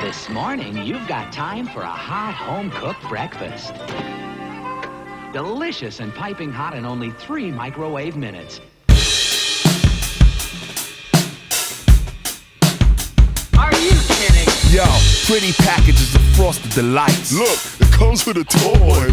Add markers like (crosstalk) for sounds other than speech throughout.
This morning, you've got time for a hot home-cooked breakfast. Delicious and piping hot in only three microwave minutes. Are you kidding? Yo, pretty packages of frosted delights. Look, it comes with a toy.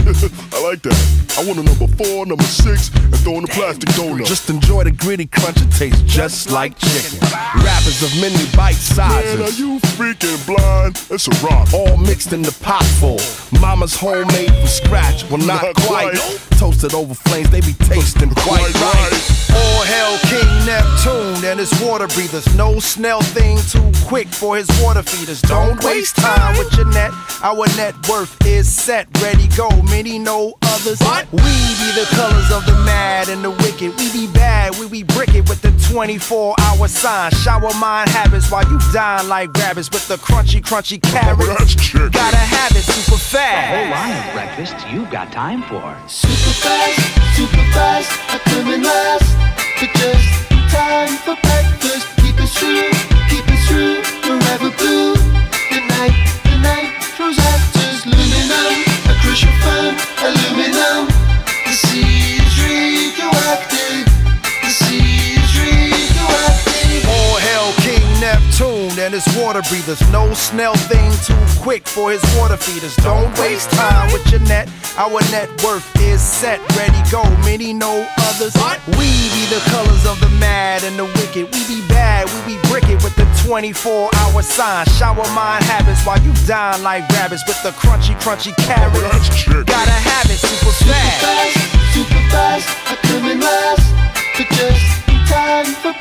(laughs) I like that. I want a number four, number six, and throw in the plastic donut. Just enjoy the gritty crunch, it tastes just like chicken. Rappers of many bite sizes. Man, are you freaking blind? It's a rock. All mixed in the pot full. Mama's homemade from scratch. Well, not, Not quite. quite. Toasted over flames, they be tasting quite Quite right. right. All hail King Neptune and his water breathers. No snail thing too quick for his water feeders. Don't waste time with your net. Our net worth is set, ready, go. Many know others. What? We be the colors of the mad and the wicked. We be bad, we be brick it with the 24 hour sign. Shower mind habits while you dine like rabbits with the crunchy, crunchy carrots. that's chicken. Gotta have it super fast. A whole fast. line of breakfasts you've got time for. Super fast, super fast, I in last. But just and his water breathers. No snail thing too quick for his water feeders. Don't waste time with your net. Our net worth is set, ready, go. Many know others. We be the colors of the mad and the wicked. We be bad, we be bricket with the 24 hour sign. Shower mind habits while you dine like rabbits with the crunchy, crunchy carrots. Oh, that's chicken. Gotta have it super fast. fast, super fast, I come in last. But just in time for